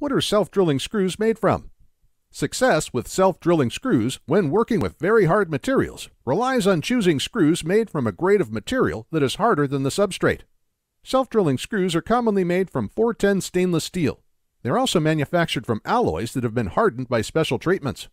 What are self-drilling screws made from? Success with self-drilling screws when working with very hard materials relies on choosing screws made from a grade of material that is harder than the substrate. Self-drilling screws are commonly made from 410 stainless steel. They're also manufactured from alloys that have been hardened by special treatments.